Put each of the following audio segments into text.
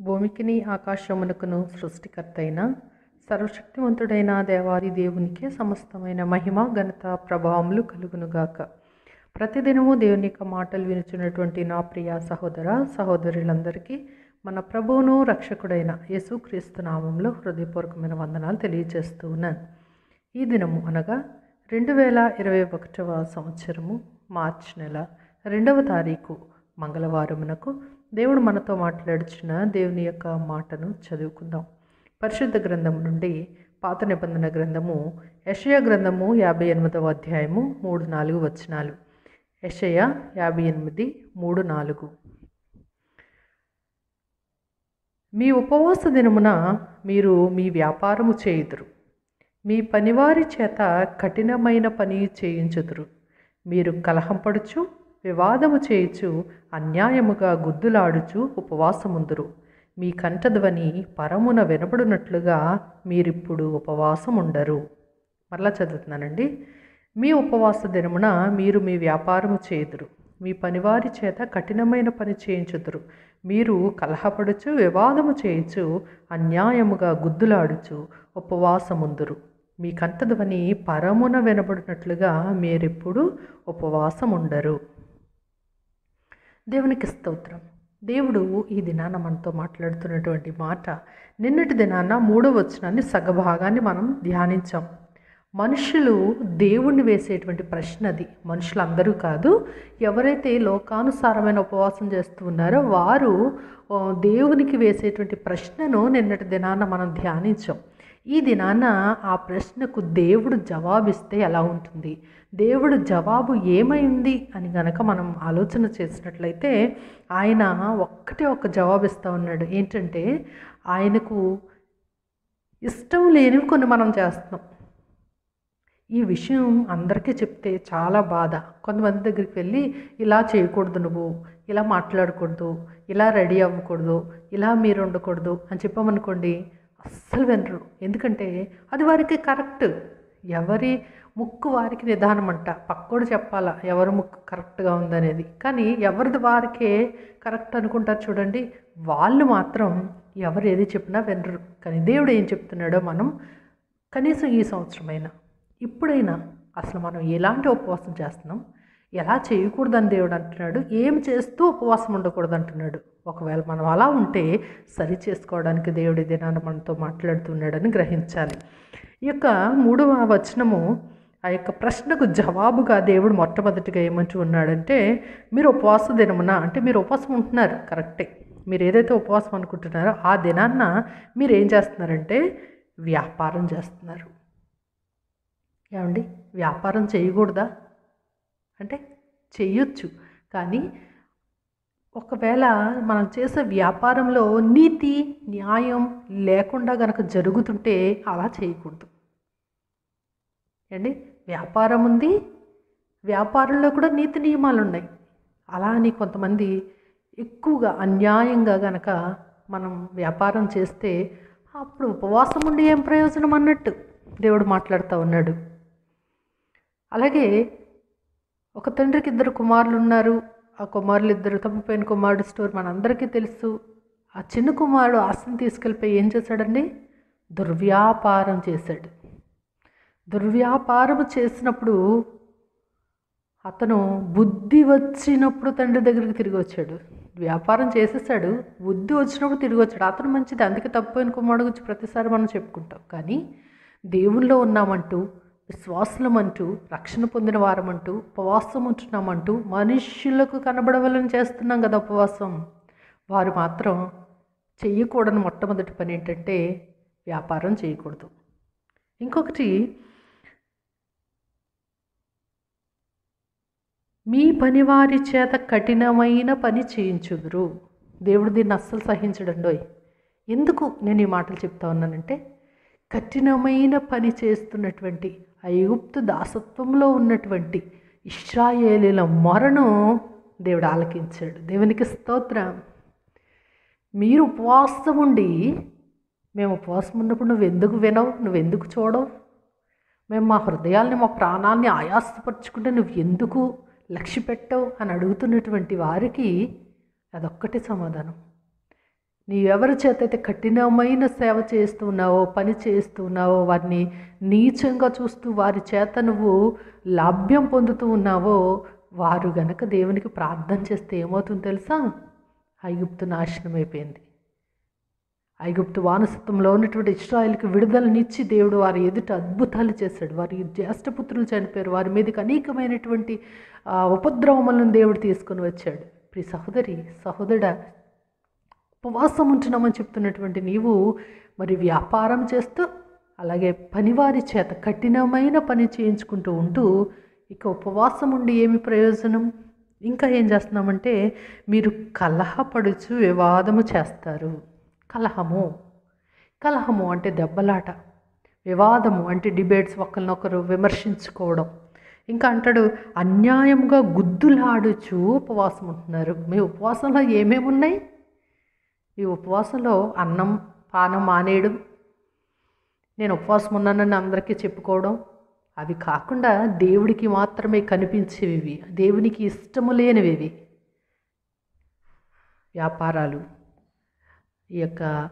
భూమికిని ఆకాశమునకును సృష్టికర్తైన సర్వశక్తివంతుడైన దేవాది దేవునికే సమస్తమైన మహిమ ఘనత ప్రభావములు కలుగునుగాక. ప్రతిదినము దేవుని యొక్క మాటలు వినుచున్నటువంటి నా ప్రియ సహోదర సహోదరులందరికీ మన ప్రభువును రక్షకుడైన యేసుక్రీస్తు నామంలో హృదయపూర్వకమైన వందనాలు తెలియజేస్తూ ఉన్నాను ఈ దినము అనగా రెండు వేల ఇరవై ఒకటవ సంవత్సరము మార్చి నెల రెండవ తారీఖు మంగళవారమునకు దేవుడు మనతో మాట్లాడుచున్న దేవుని యొక్క మాటను చదువుకుందాం. పరిశుద్ధ గ్రంథం నుండి పాత నిబంధన గ్రంథము యషయ గ్రంథము యాభై ఎనిమిదవ అధ్యాయము మూడు నాలుగు వచనాలు. యషయ యాభై ఎనిమిది మూడు నాలుగు. మీ ఉపవాస దినమున మీరు మీ వ్యాపారము చేయుదురు. మీ పనివారి చేత కఠినమైన పని చేయించుదురు. మీరు కలహంపడుచు వివాదము చేయుచు అన్యాయముగా గుద్దులాడుచు ఉపవాసముందురు. మీ కంఠధ్వని పరమున వినపడినట్లుగా మీరిప్పుడు ఉపవాసముండరు. మరలా చదువుతున్నానండి. మీ ఉపవాస దినమున మీరు మీ వ్యాపారము చేయుదురు. మీ పనివారి చేత కఠినమైన పని చేయించుదురు. మీరు కలహపడుచు వివాదము చేయుచు అన్యాయముగా గుద్దులాడుచు ఉపవాసముందురు. మీ కంఠధ్వని పరమున వినబడినట్లుగా మీరెప్పుడు ఉపవాసం ఉండరు దేవునికి స్తోత్రం. దేవుడు ఈ దినాన మనతో మాట్లాడుతున్నటువంటి మాట నిన్నటి దినాన మూడో వచనాన్ని సగభాగాన్ని మనం ధ్యానించాం. మనుషులు దేవుణ్ణి వేసేటువంటి ప్రశ్న అది. మనుషులందరూ కాదు ఎవరైతే లోకానుసారమైన ఉపవాసం చేస్తూ ఉన్నారో వారు దేవునికి వేసేటువంటి ప్రశ్నను నిన్నటి దినాన మనం ధ్యానించాం. ఈ దినాన ఆ ప్రశ్నకు దేవుడు జవాబిస్తే ఎలా ఉంటుంది? దేవుడు జవాబు ఏమైంది? అని గనక మనం ఆలోచన చేసినట్లయితే ఆయన ఒక్కటే ఒక జవాబు ఇస్తూ ఉన్నాడు. ఏంటంటే ఆయనకు ఇష్టం లేనివి కొన్ని మనం చేస్తున్నాం. ఈ విషయం అందరికీ చెప్తే చాలా బాధ. కొంతమంది దగ్గరికి వెళ్ళి ఇలా చేయకూడదు నువ్వు ఇలా మాట్లాడకూడదు ఇలా రెడీ అవ్వకూడదు ఇలా మీరు ఉండకూడదు అని చెప్పామనుకోండి అస్సలు వినరు. ఎందుకంటే అది వారికి కరెక్ట్. ఎవరి ముక్కు వారికి నిదానం అంట పక్కోడు చెప్పాలా ఎవరి ముక్కు కరెక్ట్గా ఉందనేది. కానీ ఎవరిది వారికే కరెక్ట్ అనుకుంటారు చూడండి. వాళ్ళు మాత్రం ఎవరు ఏది చెప్పినా వినరు. కానీ దేవుడు ఏం చెప్తున్నాడో మనం కనీసం ఈ సంవత్సరమైనా ఇప్పుడైనా అసలు మనం ఎలాంటి ఉపవాసం చేస్తున్నాం? ఎలా చేయకూడదని దేవుడు అంటున్నాడు? ఏం చేస్తూ ఉపవాసం ఉండకూడదు అంటున్నాడు. ఒకవేళ మనం అలా ఉంటే సరి చేసుకోవడానికి దేవుడి దినాన్ని మనతో మాట్లాడుతున్నాడని గ్రహించాలి. ఈ యొక్క మూడవ వచనము ఆ యొక్క ప్రశ్నకు జవాబుగా దేవుడు మొట్టమొదటిగా ఏమంటూ ఉన్నాడంటే మీరు ఉపవాస దినమున అంటే మీరు ఉపవాసం ఉంటున్నారు కరెక్టే. మీరు ఏదైతే ఉపవాసం అనుకుంటున్నారో ఆ దినాన్న మీరు ఏం చేస్తున్నారంటే వ్యాపారం చేస్తున్నారు. ఏమండి? వ్యాపారం చేయకూడదా? అంటే చేయొచ్చు కానీ ఒకవేళ మనం చేసే వ్యాపారంలో నీతి న్యాయం లేకుండా గనక జరుగుతుంటే అలా చేయకూడదు. అండి వ్యాపారం ఉంది. వ్యాపారంలో కూడా నీతి నియమాలు ఉన్నాయి. అలా అని కొంతమంది ఎక్కువగా అన్యాయంగా గనక మనం వ్యాపారం చేస్తే అప్పుడు ఉపవాసం ఉండి ఏం ప్రయోజనం అన్నట్టు దేవుడు మాట్లాడుతూ ఉన్నాడు. అలాగే ఒక తండ్రికి ఇద్దరు కుమారులు ఉన్నారు ఆ కుమారులు ఇద్దరు తప్పిపోయిన కుమారుడు స్టోర్ మనందరికీ తెలుసు. ఆ చిన్న కుమారుడు ఆస్తిని తీసుకెళ్ళిపోయి ఏం చేశాడండి? దుర్వ్యాపారం చేశాడు. దుర్వ్యాపారం చేసినప్పుడు అతను బుద్ధి వచ్చినప్పుడు తండ్రి దగ్గరికి తిరిగి వచ్చాడు. వ్యాపారం చేసేసాడు. బుద్ధి వచ్చినప్పుడు తిరిగి వచ్చాడు. అతను మంచిది. అందుకే తప్పిపోయిన కుమారుడు గురించి ప్రతిసారి మనం చెప్పుకుంటాం. కానీ దేవుల్లో ఉన్నామంటూ విశ్వాసులమంటూ రక్షణ పొందిన వారమంటూ ఉపవాసం ఉంటున్నామంటూ మనుష్యులకు కనబడవలని చేస్తున్నాం కదా ఉపవాసం. వారు మాత్రం చెయ్యకూడని మొట్టమొదటి పని ఏంటంటే వ్యాపారం చేయకూడదు. ఇంకొకటి మీ పనివారి చేత కఠినమైన పని చేయించుదురు. దేవుడు దీన్ని అస్సలు సహించడండోయ్ ఎందుకు నేను ఈ మాటలు చెప్తా ఉన్నానంటే కఠినమైన పని చేస్తున్నటువంటి ఐగుప్తు దాసత్వంలో ఉన్నటువంటి ఇష్రాయేలీల మొరను దేవుడు ఆలకించాడు. దేవునికి స్తోత్రం. మీరు ఉపవాసం ఉండి మేము ఉపవాసం ఉన్నప్పుడు నువ్వు ఎందుకు వినవు? నువ్వు ఎందుకు చూడవు? మేము మా హృదయాల్ని మా ప్రాణాల్ని ఆయాసపరుచుకుంటే నువ్వు ఎందుకు లక్ష్య పెట్టవు అని అడుగుతున్నటువంటి వారికి అదొక్కటే సమాధానం. నీవెవరి చేత అయితే కఠినమైన సేవ చేస్తున్నావో పని చేస్తున్నావో వారిని నీచంగా చూస్తూ వారి చేత నువ్వు లాభ్యం పొందుతూ ఉన్నావో వారు గనక దేవునికి ప్రార్థన చేస్తే ఏమవుతుందో తెలుసా? ఐగుప్తు నాశనం అయిపోయింది ఐగుప్తు వానసత్వంలో ఉన్నటువంటి ఇస్రాయిల్కి విడుదలనిచ్చి దేవుడు వారి ఎదుట అద్భుతాలు చేశాడు. వారి జ్యేష్ఠపుత్రులు చనిపోయారు. వారి మీదకి అనేకమైనటువంటి ఉపద్రవములను దేవుడు తీసుకొని వచ్చాడు. ప్రి సహోదరి సహోదరుడ ఉపవాసం ఉంటున్నామని చెప్తున్నటువంటి నీవు మరి వ్యాపారం చేస్తూ అలాగే పనివారి చేత కఠినమైన పని చేయించుకుంటూ ఉంటూ ఇక ఉపవాసం ఉండి ఏమి ప్రయోజనం? ఇంకా ఏం చేస్తున్నామంటే మీరు కలహపడుచు వివాదము చేస్తారు. కలహము. కలహము అంటే దెబ్బలాట. వివాదము అంటే డిబేట్స్ ఒకరినొకరు విమర్శించుకోవడం. ఇంకా అంటాడు అన్యాయంగా గుద్దులాడుచు ఉపవాసం ఉంటున్నారు మీ ఉపవాసంలో ఏమేమి ఉన్నాయి ఈ ఉపవాసంలో అన్నం పానం మానేయడం నేను ఉపవాసం ఉన్నానని అందరికీ చెప్పుకోవడం అవి కాకుండా దేవుడికి మాత్రమే కనిపించేవి దేవునికి ఇష్టము లేనివి వ్యాపారాలు ఈ యొక్క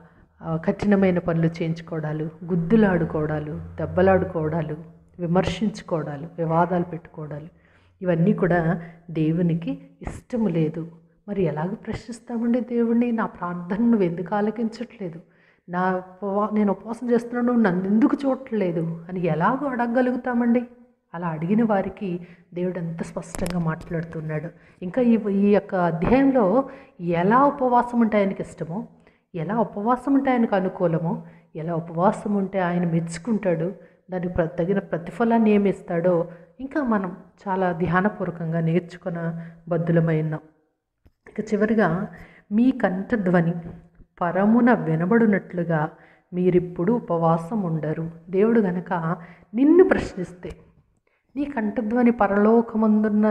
కఠినమైన పనులు చేయించుకోవడాలు గుద్దులాడుకోవడాలు దెబ్బలాడుకోవడాలు విమర్శించుకోవడాలు వివాదాలు పెట్టుకోవడాలు ఇవన్నీ కూడా దేవునికి ఇష్టము లేదు. మరి ఎలాగ ప్రశ్నిస్తామండి దేవుణ్ణి? నా ప్రార్థన నువ్వు ఎందుకు ఆలకించట్లేదు? నా ఉపవా నేను ఉపవాసం చేస్తున్నాను నన్ను ఎందుకు చూడట్లేదు? అని ఎలాగో అడగగలుగుతామండి? అలా అడిగిన వారికి దేవుడు ఎంత స్పష్టంగా మాట్లాడుతున్నాడు. ఇంకా ఈ ఈ యొక్క అధ్యాయంలో ఎలా ఉపవాసం ఉంటే ఆయనకి ఇష్టమో ఎలా ఉపవాసం ఉంటే ఆయనకు అనుకూలమో ఎలా ఉపవాసం ఉంటే ఆయన మెచ్చుకుంటాడు దానికి ప్ర- తగిన ప్రతిఫలాన్ని ఏమి ఇస్తాడో ఇంకా మనం చాలా ధ్యానపూర్వకంగా నేర్చుకున్న బద్దులమై ఉన్నాం. ఇక చివరిగా మీ కంఠధ్వని పరమున వినబడినట్లుగా మీరిప్పుడు ఉపవాసం ఉండరు దేవుడు గనక నిన్ను ప్రశ్నిస్తే నీ కంఠధ్వని పరలోకమందున్న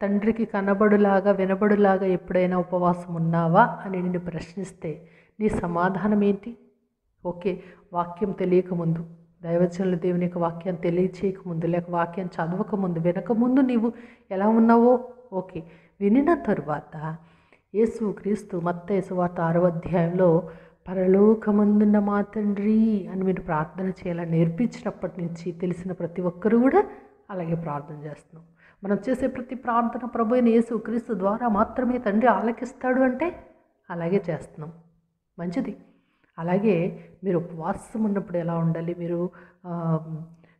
తండ్రికి కనబడులాగా వినబడులాగా ఎప్పుడైనా ఉపవాసం ఉన్నావా అని నిన్ను ప్రశ్నిస్తే నీ సమాధానం ఏంటి ఓకే వాక్యం తెలియకముందు దైవజనుల దేవుని యొక్క వాక్యం తెలియచేయకముందు లేక వాక్యం చదవకముందు వినకముందు నీవు ఎలా ఉన్నావో? ఓకే వినిన తరువాత యేసు క్రీస్తు మత్త వార్త ఆరో అధ్యాయంలో పరలోకమందున్న మా తండ్రి అని మీరు ప్రార్థన చేయాలని నేర్పించినప్పటి నుంచి తెలిసిన ప్రతి ఒక్కరు కూడా అలాగే ప్రార్థన చేస్తున్నాం. మనం చేసే ప్రతి ప్రార్థన ప్రభు అయిన యేసు క్రీస్తు ద్వారా మాత్రమే తండ్రి ఆలకిస్తాడు అంటే అలాగే చేస్తున్నాం. మంచిది. అలాగే మీరు ఉపవాసం ఉన్నప్పుడు ఎలా ఉండాలి? మీరు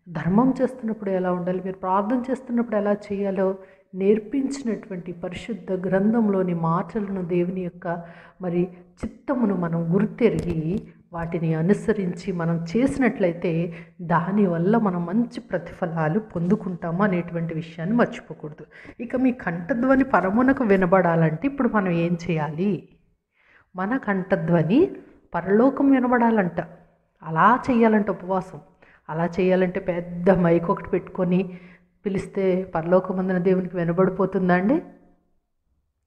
ధర్మం చేస్తున్నప్పుడు ఎలా ఉండాలి? మీరు ప్రార్థన చేస్తున్నప్పుడు ఎలా చేయాలో నేర్పించినటువంటి పరిశుద్ధ గ్రంథంలోని మాటలను దేవుని యొక్క మరి చిత్తమును మనం గుర్తెరిగి వాటిని అనుసరించి మనం చేసినట్లయితే దానివల్ల మనం మంచి ప్రతిఫలాలు పొందుకుంటాము అనేటువంటి విషయాన్ని మర్చిపోకూడదు. ఇక మీ కంఠధ్వని పరమునకు వినబడాలంటే ఇప్పుడు మనం ఏం చేయాలి? మన కంఠధ్వని పరలోకం వినబడాలంట. అలా చేయాలంటే ఉపవాసం. అలా చేయాలంటే పెద్ద మైక్ ఒకటి పెట్టుకొని పిలిస్తే పరలోకమందున దేవునికి వెనబడిపోతుందా అండి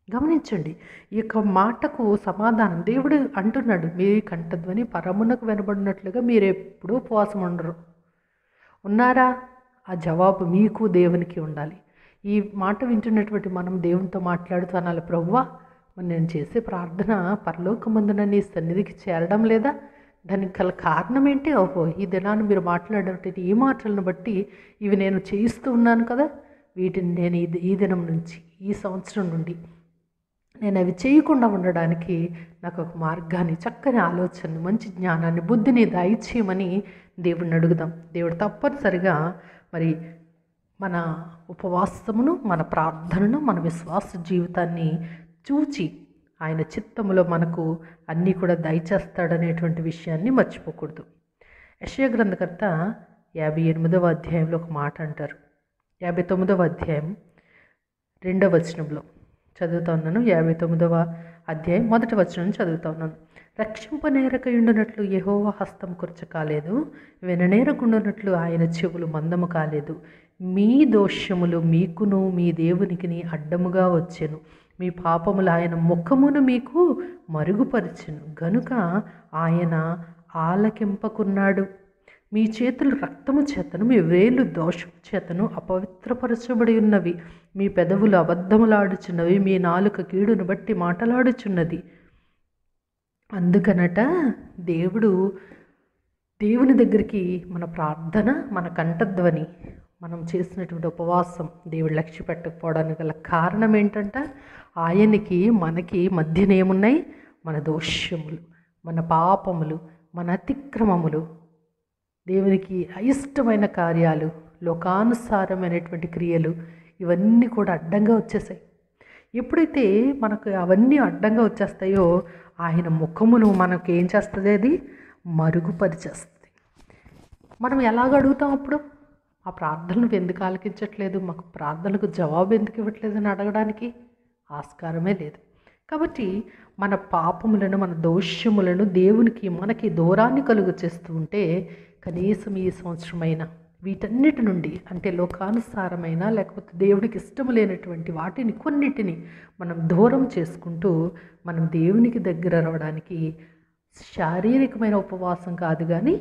గమనించండి ఈ యొక్క మాటకు సమాధానం దేవుడు అంటున్నాడు మీ కంఠధ్వని పరమునకు వెనబడినట్లుగా మీరు ఎప్పుడూ ఉపవాసం ఉండరు. ఉన్నారా? ఆ జవాబు మీకు దేవునికి ఉండాలి. ఈ మాట వింటున్నటువంటి మనం దేవునితో మాట్లాడుతూ అనాలి ప్రవ్వా నేను చేసే ప్రార్థన పరలోకమందున నీ సన్నిధికి చేరడం లేదా? దానికి గల కారణం ఏంటి? ఓహో ఈ దినాన్ని మీరు మాట్లాడేటువంటి ఈ మాటలను బట్టి ఇవి నేను చేయిస్తూ ఉన్నాను కదా. వీటిని నేను ఈ ఈ దినం నుంచి ఈ సంవత్సరం నుండి నేను అవి చేయకుండా ఉండడానికి నాకు ఒక మార్గాన్ని చక్కని ఆలోచనని మంచి జ్ఞానాన్ని బుద్ధిని దయచేయమని దేవుడిని అడుగుదాం. దేవుడు తప్పనిసరిగా మరి మన ఉపవాసమును మన ప్రార్థనను మన విశ్వాస జీవితాన్ని చూచి ఆయన చిత్తములో మనకు అన్నీ కూడా దయచేస్తాడనేటువంటి విషయాన్ని మర్చిపోకూడదు. యశయ గ్రంథకర్త యాభై ఎనిమిదవ అధ్యాయంలో ఒక మాట అంటారు. యాభై తొమ్మిదవ అధ్యాయం రెండవ వచనంలో చదువుతా ఉన్నాను. యాభై తొమ్మిదవ అధ్యాయం మొదటి వచనం చదువుతా ఉన్నాను. రక్షింపనేరకయుండునట్లు యహోవ హస్తం కుర్చ కాలేదు. విననేరకుండునట్లు ఆయన చెవులు మందము కాలేదు. మీ దోషములు మీకును మీ దేవునికిని అడ్డముగా వచ్చెను. మీ పాపములు ఆయన ముఖమును మీకు మరుగుపరచెను. గనుక ఆయన ఆలకింపకున్నాడు. మీ చేతులు రక్తము చేతను మీ వేలు దోషము చేతను అపవిత్రపరచబడి ఉన్నవి. మీ పెదవులు అబద్ధములాడుచున్నవి మీ నాలుక కీడును బట్టి మాటలాడుచున్నది. అందుకనట దేవుడు దేవుని దగ్గరికి మన ప్రార్థన మన కంఠధ్వని మనం చేసినటువంటి ఉపవాసం దేవుడు లక్ష్య పెట్టకపోవడానికి గల కారణం ఏంటంటే ఆయనకి మనకి మధ్యన ఏమున్నాయి? మన దోష్యములు మన పాపములు మన అతిక్రమములు. దేవునికి అయిష్టమైన కార్యాలు లోకానుసారమైనటువంటి క్రియలు ఇవన్నీ కూడా అడ్డంగా వచ్చేసాయి. ఎప్పుడైతే మనకు అవన్నీ అడ్డంగా వచ్చేస్తాయో ఆయన ముఖమును మనకు ఏం చేస్తుంది అది? మరుగుపరిచేస్తుంది. మనం ఎలాగ అడుగుతాం అప్పుడు? ఆ ప్రార్థనలు ఎందుకు ఆలకించట్లేదు? మాకు ప్రార్థనలకు జవాబు ఎందుకు ఇవ్వట్లేదు అని అడగడానికి ఆస్కారమే లేదు. కాబట్టి మన పాపములను మన దోష్యములను దేవునికి మనకి దూరాన్ని కలుగు చేస్తూ ఉంటే కనీసం ఈ సంవత్సరమైన వీటన్నిటి నుండి అంటే లోకానుసారమైన లేకపోతే దేవుడికి ఇష్టం లేనటువంటి వాటిని కొన్నిటిని మనం దూరం చేసుకుంటూ మనం దేవునికి దగ్గర రావడానికి శారీరకమైన ఉపవాసం కాదు కానీ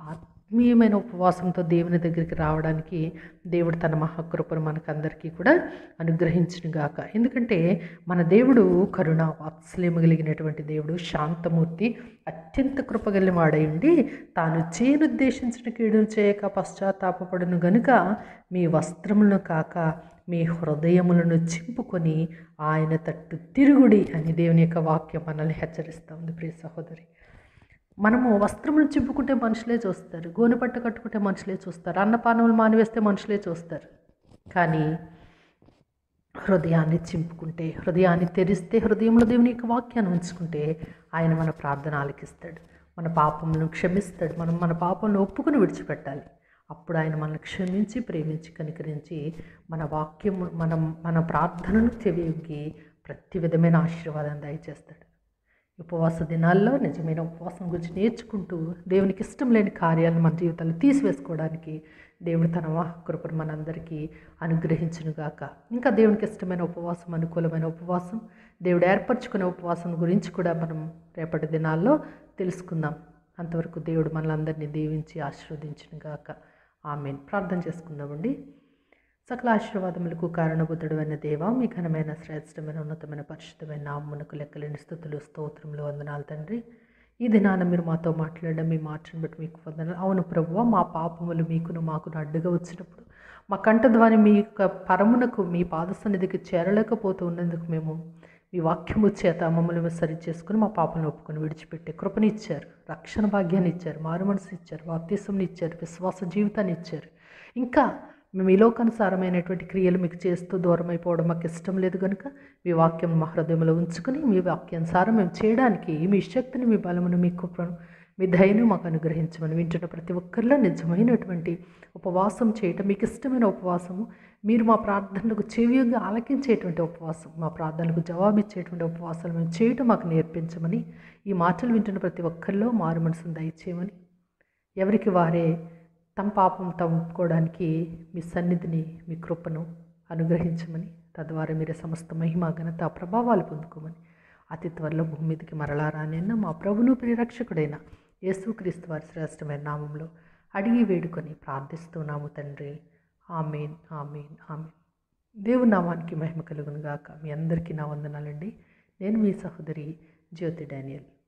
ఆత్మ ఆత్మీయమైన ఉపవాసంతో దేవుని దగ్గరికి రావడానికి దేవుడు తన మహాకృపను మనకందరికీ కూడా అనుగ్రహించునుగాక. ఎందుకంటే మన దేవుడు కరుణ వాత్సల్యము కలిగినటువంటి దేవుడు శాంతమూర్తి అత్యంత కృపగలిగిన వాడై ఉండి తాను చేయనుద్దేశించిన కీడును చేయక పశ్చాత్తాపడును గనుక మీ వస్త్రములను కాక మీ హృదయములను చింపుకొని ఆయన తట్టు తిరుగుడి అని దేవుని యొక్క వాక్యం మనల్ని హెచ్చరిస్తూ ఉంది ప్రియ సహోదరి. మనము వస్త్రములు చింపుకుంటే మనుషులే చూస్తారు గోనె పట్టు కట్టుకుంటే మనుషులే చూస్తారు అన్నపానములు మానివేస్తే మనుషులే చూస్తారు. కానీ హృదయాన్ని చింపుకుంటే హృదయాన్ని తెరిస్తే హృదయంలో దేవుని యొక్క వాక్యాన్ని ఉంచుకుంటే ఆయన మన ప్రార్థన ఆలకిస్తాడు మన పాపములను క్షమిస్తాడు. మనం మన పాపములను ఒప్పుకుని విడిచిపెట్టాలి. అప్పుడు ఆయన మనల్ని క్షమించి ప్రేమించి కనికరించి మన వాక్యము మనం మన ప్రార్థనను చెవియొగ్గి ప్రతి విధమైన ఆశీర్వాదం దయచేస్తాడు. ఉపవాస దినాల్లో నిజమైన ఉపవాసం గురించి నేర్చుకుంటూ దేవునికి ఇష్టం లేని కార్యాలను మన జీవితాలు తీసివేసుకోవడానికి దేవుడు తన కృపను మనందరికీ అనుగ్రహించునుగాక. ఇంకా దేవునికి ఇష్టమైన ఉపవాసం అనుకూలమైన ఉపవాసం దేవుడు ఏర్పరచుకునే ఉపవాసం గురించి కూడా మనం రేపటి దినాల్లో తెలుసుకుందాం. అంతవరకు దేవుడు మనలందరినీ దీవించి ఆశీర్వదించునుగాక. ఆమెను. ప్రార్థన చేసుకుందామండి. సకల ఆశీర్వాదములకు కారణబుద్ధుడు దేవ మీ ఘనమైన శ్రేష్టమైన ఉన్నతమైన పరిశుద్ధమైన నామ్మునకు లెక్కలేని స్థుతులు స్తోత్రములు వందనాలు తండ్రి. ఈ దినాన మీరు మాతో మాట్లాడడం మీ మాటను బట్టి మీకు వందనాలు. అవును ప్రభువ మా పాపములు మీకును మాకును అడ్డుగా వచ్చినప్పుడు మా కంఠధ్వని మీ యొక్క పరమునకు మీ పాద సన్నిధికి చేరలేకపోతూ ఉన్నందుకు మేము మీ వాక్యము చేత మమ్మల్ని సరి చేసుకుని మా పాపను ఒప్పుకొని విడిచిపెట్టే కృపనిచ్చారు రక్షణ భాగ్యాన్ని ఇచ్చారు మారు మనసు ఇచ్చారు బాప్తీసం ఇచ్చారు విశ్వాస జీవితాన్ని ఇచ్చారు. ఇంకా మేము ఈ లోకానుసారమైనటువంటి క్రియలు మీకు చేస్తూ దూరం అయిపోవడం మాకు ఇష్టం లేదు కనుక మీ వాక్యం మా హృదయంలో ఉంచుకొని మీ వాక్యానుసారం మేము చేయడానికి మీ శక్తిని మీ బలమును మీ కృపను మీ దయను మాకు అనుగ్రహించమని వింటున్న ప్రతి ఒక్కరిలో నిజమైనటువంటి ఉపవాసం చేయటం మీకు ఇష్టమైన ఉపవాసము మీరు మా ప్రార్థనలకు చెవిగా ఆలకించేటువంటి ఉపవాసం మా ప్రార్థనలకు జవాబిచ్చేటువంటి ఉపవాసాలు మేము చేయటం మాకు నేర్పించమని ఈ మాటలు వింటున్న ప్రతి ఒక్కరిలో మారు మనసును దయచేయమని ఎవరికి వారే తమ పాపం తమ్ముకోవడానికి మీ సన్నిధిని మీ కృపను అనుగ్రహించమని తద్వారా మీరే సమస్త మహిమ ఘనత ప్రభావాలు పొందుకోమని అతి త్వరలో భూమి మీదకి మరలా మా ప్రభును ప్రిరక్షకుడైన యేసుక్రీస్తు వారి శ్రేష్టమైన నామంలో అడిగి వేడుకొని ప్రార్థిస్తున్నాము తండ్రి. Amen amen amen. దేవుని నామానికి మహిమ కలుగునుగాక మీ అందరికీ నా వందనాలండి. నేను మీ సహోదరి జ్యోతి డానియల్.